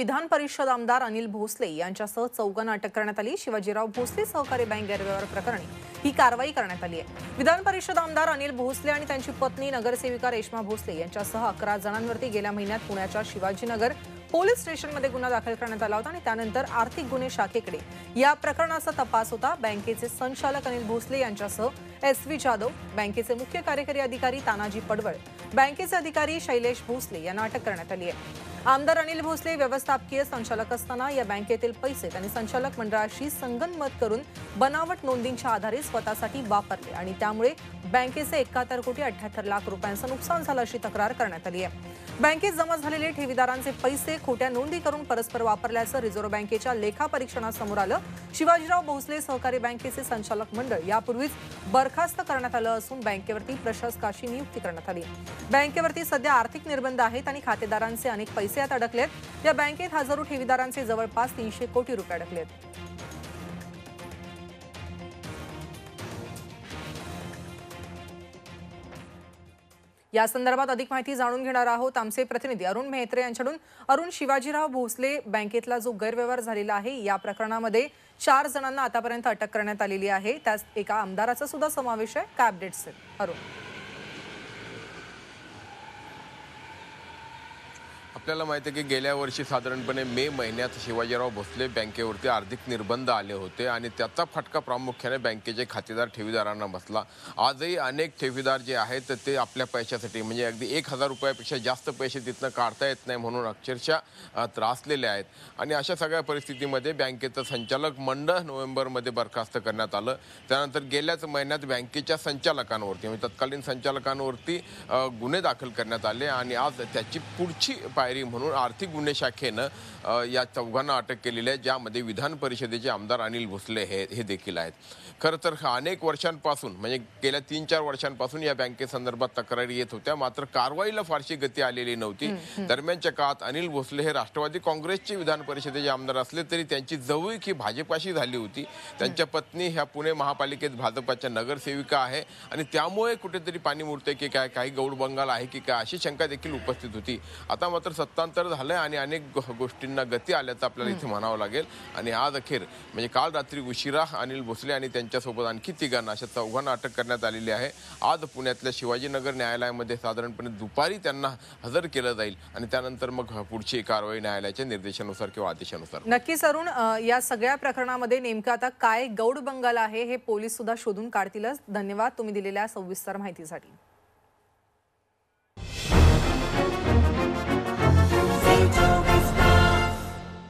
विधान परिषद आमदार अनिल भोसले यांच्यासह चौघांना अटक करण्यात आली. शिवाजीराव भोसले सहकारी बँक गैरव्यवहार प्रकरणी ही कारवाई करण्यात आली आहे. विधान परिषद आमदार अनिल भोसले आणि त्यांची पत्नी नगरसेविका रेश्मा भोसले यांच्यासह अकरा जणांवरती गेल्या महिन्यात पुण्याच्या शिवाजीनगर पोलीस स्टेशनमध्ये गुन्हा दाखल करण्यात आला होता आणि त्यानंतर आर्थिक गुन्हे शाखेकडे या प्रकरणाचा तपास होता. बँकेचे संचालक अनिल भोसले यांच्यासह एस व्ही जाधव बँकेचे मुख्य कार्यकारी अधिकारी तानाजी पडवळ बँकेचे अधिकारी शैलेश भोसले यांना अटक करण्यात आली आहे. आमदार अनिल भोसले व्यवस्थापकीय संचालक असताना या बँकेतील पैसे त्यांनी संचालक मंडळाशी संगनमत करून बनावट नोंदींच्या आधारे स्वतःसाठी वापरले आणि त्यामुळे बँकेचे एकाहत्तर कोटी अठ्याहत्तर लाख रुपयांचं नुकसान झालं अशी तक्रार करण्यात आली आहे. बँकेत जमा झालेले ठेवीदारांचे पैसे खोट्या नोंदी करून परस्पर वापरल्याचं रिझर्व्ह बँकेच्या लेखा परीक्षणासमोर आलं. शिवाजीराव भोसले सहकारी बँकेचे संचालक मंडळ यापूर्वीच बरखास्त करण्यात आलं असून बँकेवरती प्रशासकाची नियुक्ती करण्यात आली. बँकेवरती सध्या आर्थिक निर्बंध आहेत आणि खातेदारांचे अनेक पैसे आता अडकलेत. या बँकेत हजारो ठेवीदारांचे जवळपास तीनशे कोटी रुपये अडकलेत. या संदर्भात अधिक माहिती जाणून घेणार आहोत आमचे प्रतिनिधी अरुण मेहत्रे यांच्याकडून. अरुण शिवाजीराव भोसले बँकेतला जो गैरव्यवहार झालेला आहे या प्रकरणामध्ये चार जणांना आतापर्यंत अटक करण्यात आलेली आहे. त्यात एका आमदाराचा सुद्धा समावेश आहे. काय अपडेट्स अरुण. आपल्याला माहिती आहे की गेल्या वर्षी साधारणपणे मे महिन्यात शिवाजीराव भोसले बँकेवरती आर्थिक निर्बंध आले होते आणि त्याचा फटका प्रामुख्याने बँकेचे खातेदार ठेवीदारांना बसला. आजही अनेक ठेवीदार जे आहेत ते आपल्या पैशासाठी म्हणजे अगदी एक हजार रुपयापेक्षा जास्त पैसे तिथनं काढता येत नाही म्हणून अक्षरशः त्रासलेले आहेत. आणि अशा सगळ्या परिस्थितीमध्ये बँकेचं संचालक मंडळ नोव्हेंबरमध्ये बरखास्त करण्यात आलं. त्यानंतर गेल्याच महिन्यात बँकेच्या संचालकांवरती म्हणजे तत्कालीन संचालकांवरती गुन्हे दाखल करण्यात आले आणि आज त्याची पुढची पायरी म्हणून आर्थिक गुन्हे शाखेनं या चौघांना अटक केलेली आहे ज्यामध्ये विधान परिषदेचे आमदार अनिल भोसले हे हे देखील आहेत. खरं तर अनेक वर्षांपासून म्हणजे गेल्या तीन चार वर्षांपासून या बँकेसंदर्भात तक्रारी येत होत्या. मात्र कारवाईला फारशी गती आलेली नव्हती. दरम्यानच्या काळात अनिल भोसले हे राष्ट्रवादी काँग्रेसचे विधान परिषदेचे आमदार असले तरी त्यांची जवळीक ही भाजपाशी झाली होती. त्यांच्या पत्नी ह्या पुणे महापालिकेत भाजपाच्या नगरसेविका आहे आणि त्यामुळे कुठेतरी पाणी मुरते की काय काही गौड बंगाल आहे की काय अशी शंका देखील उपस्थित होती. आता मात्र सत्तांतर झालंय आणि अनेक गोष्टींना गती आल्याचं आपल्याला इथे म्हणावं लागेल. आणि आज अखेर म्हणजे काल रात्री उशिरा अनिल भोसले आणि त्यांच्यासोबत आणखी तिघांना अशा चौघांना अटक करण्यात आलेली आहे. आज पुण्यातल्या शिवाजीनगर न्यायालयामध्ये साधारणपणे दुपारी त्यांना हजर केलं जाईल आणि त्यानंतर मग पुढची कारवाई न्यायालयाच्या निर्देशानुसार किंवा आदेशानुसार. नक्कीच अरुण अ, या सगळ्या प्रकरणामध्ये नेमकं आता काय गौड बंगाल आहे हे पोलीस सुद्धा शोधून काढतीलच. धन्यवाद तुम्ही दिलेल्या सविस्तर माहितीसाठी.